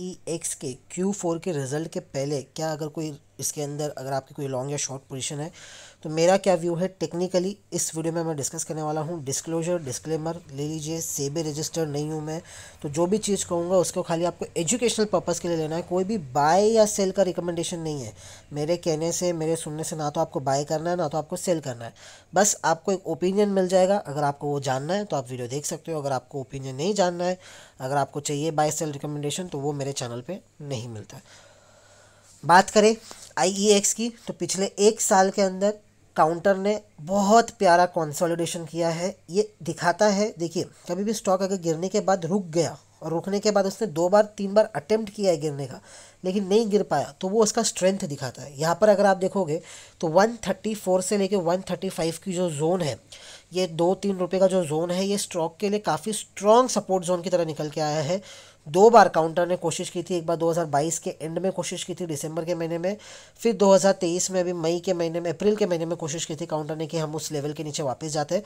ई X के Q four के result के पहले क्या अगर कोई इसके अंदर अगर आपकी कोई लॉन्ग या शॉर्ट पोजीशन है तो मेरा क्या व्यू है टेक्निकली इस वीडियो में मैं डिस्कस करने वाला हूँ। डिस्क्लोजर डिस्क्लेमर ले लीजिए, सेबे रजिस्टर नहीं हूँ मैं। तो जो भी चीज़ कहूँगा, उसको खाली आपको एजुकेशनल पर्पज़ के लिए लेना है। कोई भी बाय या सेल का रिकमेंडेशन नहीं है। मेरे कहने से, मेरे सुनने से ना तो आपको बाय करना है, ना तो आपको सेल करना है। बस आपको एक ओपिनियन मिल जाएगा। अगर आपको वो जानना है तो आप वीडियो देख सकते हो। अगर आपको ओपिनियन नहीं जानना है, अगर आपको चाहिए बाय सेल रिकमेंडेशन तो वो मेरे चैनल पर नहीं मिलता। है बात करें आई की तो पिछले एक साल के अंदर काउंटर ने बहुत प्यारा कंसोलिडेशन किया है। ये दिखाता है, देखिए, कभी भी स्टॉक अगर गिरने के बाद रुक गया और रुकने के बाद उसने दो बार, तीन बार अटेम्प्ट किया है गिरने का, लेकिन नहीं गिर पाया तो वो उसका स्ट्रेंथ दिखाता है। यहाँ पर अगर आप देखोगे तो 134 से लेके 135 की जो जोन है, ये दो तीन रुपये का जो जोन है, ये स्टॉक के लिए काफ़ी स्ट्रॉन्ग सपोर्ट जोन की तरह निकल के आया है। दो बार काउंटर ने कोशिश की थी, एक बार 2022 के एंड में कोशिश की थी, दिसंबर के महीने में, फिर 2023 में अभी मई के महीने में, अप्रैल के महीने में कोशिश की थी काउंटर ने कि हम उस लेवल के नीचे वापस जाते।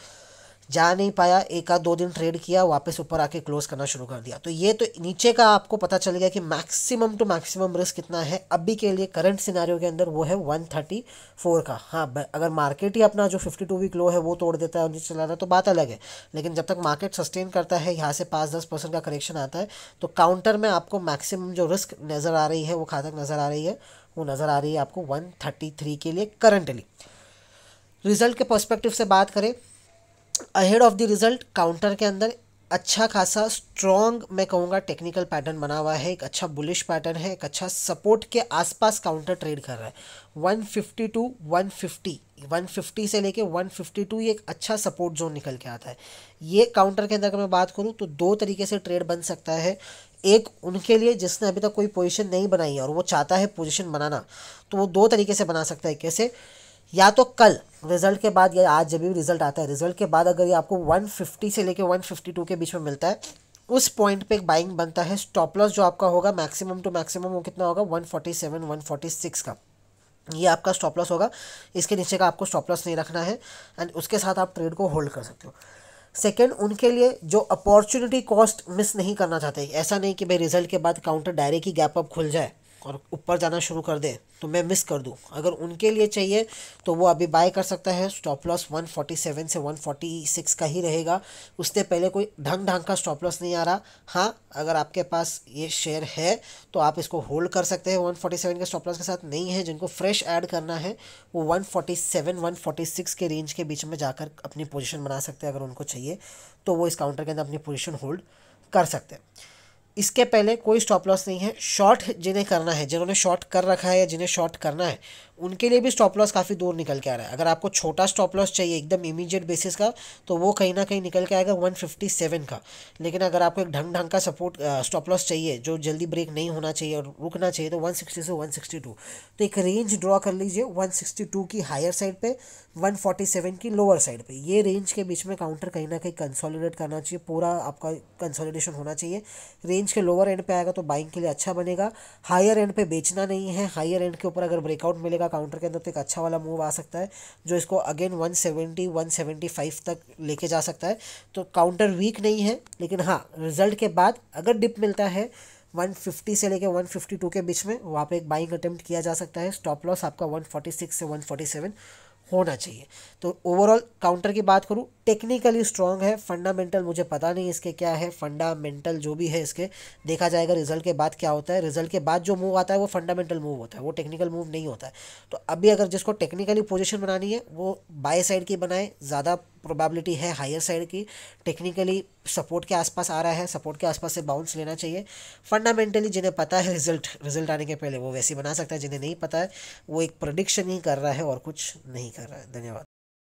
जा नहीं पाया, एक आध दो दिन ट्रेड किया, वापस ऊपर आके क्लोज करना शुरू कर दिया। तो ये तो नीचे का आपको पता चल गया कि मैक्सिमम टू मैक्सिमम रिस्क कितना है। अभी के लिए करंट सिनारियो के अंदर वो है 134 का। हाँ अगर मार्केट ही अपना जो 52 वीक लो है, वो तोड़ देता है और नीचे चला रहा है तो बात अलग है। लेकिन जब तक मार्केट सस्टेन करता है, यहाँ से पाँच दस परसेंट का करेक्शन आता है तो काउंटर में आपको मैक्सिमम जो रिस्क नज़र आ रही है, वो खातक नज़र आ रही है। वो नज़र आ रही है आपको वन के लिए करंटली रिज़ल्ट के पर्सपेक्टिव से बात करें ahead of the result counter के अंदर अच्छा खासा स्ट्रॉन्ग मैं कहूँगा टेक्निकल पैटर्न बना हुआ है, एक अच्छा बुलिश पैटर्न है, एक अच्छा सपोर्ट के आसपास काउंटर ट्रेड कर रहा है। 150 टू 150 150 से लेके 152 ये एक अच्छा सपोर्ट जोन निकल के आता है। ये काउंटर के अंदर अगर मैं बात करूँ तो दो तरीके से ट्रेड बन सकता है। एक, उनके लिए जिसने अभी तक कोई पोजीशन नहीं बनाई है और वो चाहता है पोजीशन बनाना तो वो दो तरीके से बना सकता है। कैसे? या तो कल रिज़ल्ट के बाद या आज जब भी रिज़ल्ट आता है, रिज़ल्ट के बाद अगर ये आपको 150 से लेके 152 के बीच में मिलता है, उस पॉइंट पे एक बाइंग बनता है स्टॉप लॉस जो आपका होगा मैक्सिमम टू मैक्सिमम वो कितना होगा? 147 146 का। ये आपका स्टॉप लॉस होगा। इसके नीचे का आपको स्टॉप लॉस नहीं रखना है एंड उसके साथ आप ट्रेड को होल्ड कर सकते हो। सेकेंड उनके लिए जो अपॉर्चुनिटी कॉस्ट मिस नहीं करना चाहते, ऐसा नहीं कि भाई रिज़ल्ट के बाद काउंटर डायरेक्ट ही गैप अप खुल जाए। और ऊपर जाना शुरू कर दे तो मैं मिस कर दूँ। अगर उनके लिए चाहिए तो वो अभी बाय कर सकता है। स्टॉप लॉस 147 से 146 का ही रहेगा। उससे पहले कोई ढंग ढंग का स्टॉप लॉस नहीं आ रहा। हाँ अगर आपके पास ये शेयर है तो आप इसको होल्ड कर सकते हैं। 147 के स्टॉप लॉस के साथ नहीं है, जिनको फ्रेश ऐड करना है, वो 147 146 के रेंज के बीच में जाकर अपनी पोजिशन बना सकते हैं, अगर उनको चाहिए तो वो इस काउंटर के अंदर अपनी पोजिशन होल्ड कर सकते हैं। इसके पहले कोई स्टॉप लॉस नहीं है। शॉर्ट जिन्हें करना है, जिन्होंने शॉर्ट कर रखा है या जिन्हें शॉर्ट करना है उनके लिए भी स्टॉप लॉस काफ़ी दूर निकल के आ रहा है। अगर आपको छोटा स्टॉप लॉस चाहिए, एकदम इमीडिएट बेसिस का तो वो कहीं ना कहीं निकल के आएगा 157 का। लेकिन अगर आपको एक ढंग ढंग का सपोर्ट स्टॉप लॉस चाहिए, जो जल्दी ब्रेक नहीं होना चाहिए और रुकना चाहिए तो 160 से 162 तो एक रेंज ड्रॉ कर लीजिए 162 की हायर साइड पे 147 की लोअर साइड पे। ये रेंज के बीच में काउंटर कहीं ना कहीं कंसोलिडेट करना चाहिए, पूरा आपका कंसोलिडेशन होना चाहिए। रेंज के लोअर एंड पे आएगा तो बाइंग के लिए अच्छा बनेगा। हायर एंड पे बेचना नहीं है। हायर एंड के ऊपर अगर ब्रेकआउट मिलेगा काउंटर के अंदर तो एक अच्छा वाला मूव आ सकता है, जो इसको अगेन 170 175 तक लेके जा सकता है। तो काउंटर वीक नहीं है, लेकिन हाँ रिज़ल्ट के बाद अगर डिप मिलता है 150 से लेके 152 के बीच में, वहाँ पे एक बाइंग अटेम्प्ट किया जा सकता है। स्टॉप लॉस आपका 146 से 147 होना चाहिए। तो ओवरऑल काउंटर की बात करूँ टेक्निकली स्ट्रॉन्ग है फंडामेंटल मुझे पता नहीं इसके क्या है फंडामेंटल जो भी है इसके, देखा जाएगा रिज़ल्ट के बाद क्या होता है। रिज़ल्ट के बाद जो मूव आता है वो फंडामेंटल मूव होता है, वो टेक्निकल मूव नहीं होता है। तो अभी अगर जिसको टेक्निकली पोजिशन बनानी है, वो बाय साइड की बनाए, ज़्यादा प्रोबेबिलिटी है हायर साइड की। टेक्निकली सपोर्ट के आसपास आ रहा है सपोर्ट के आसपास से बाउंस लेना चाहिए। फंडामेंटली जिन्हें पता है रिज़ल्ट रिज़ल्ट आने के पहले वो वैसे बना सकता है, जिन्हें नहीं पता है, वो एक प्रोडिक्शन ही कर रहा है और कुछ नहीं कर रहा है। धन्यवाद।